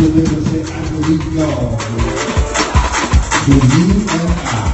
believe say, I believe God. Believe and I.